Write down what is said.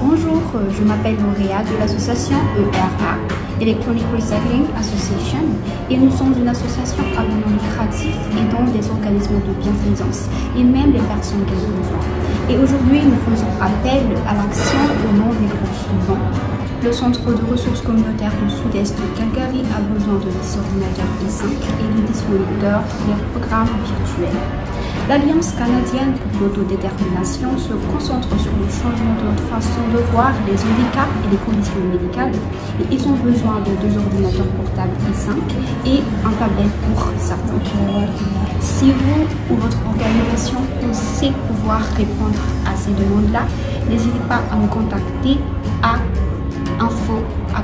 Bonjour, je m'appelle Lauréat de l'association ERA, Electronic Recycling Association, et nous sommes une association à but non lucratif aidant des organismes de bienfaisance et même les personnes de besoin. Et aujourd'hui, nous faisons appel à l'action au nom des groupes suivants. Le Centre de ressources communautaires du Sud-Est de Calgary a besoin de 10 ordinateurs i5 et de 10 moniteurs pour programmes virtuels. L'Alliance canadienne pour l'autodétermination se concentre sur le changement de notre façon de voir les handicaps et les conditions médicales. Ils ont besoin de deux ordinateurs portables i5 et un tablette pour certains. Si vous ou votre organisation pensez pouvoir répondre à ces demandes-là, n'hésitez pas à nous contacter à info à.